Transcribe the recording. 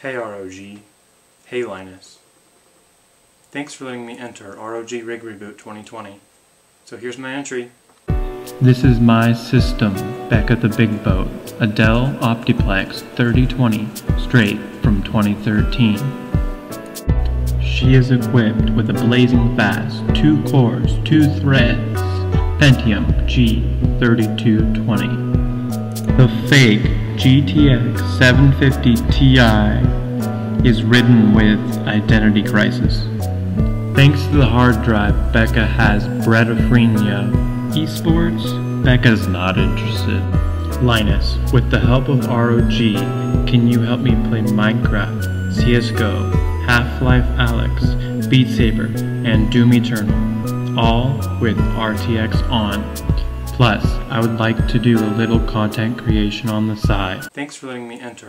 Hey ROG. Hey Linus. Thanks for letting me enter ROG Rig Reboot 2020. So here's my entry. This is my system back at the big boat, a Dell Optiplex 3020 straight from 2013. She is equipped with a blazing fast 2 cores, 2 threads Pentium G3220. The fake GTX 750 Ti is ridden with identity crisis. Thanks to the hard drive Becka has bred. Esports? Becka's not interested. Linus, with the help of ROG, can you help me play Minecraft, CSGO, Half-Life Alyx, Beat Saber, and Doom Eternal, all with RTX on. Plus, I would like to do a little content creation on the side. Thanks for letting me enter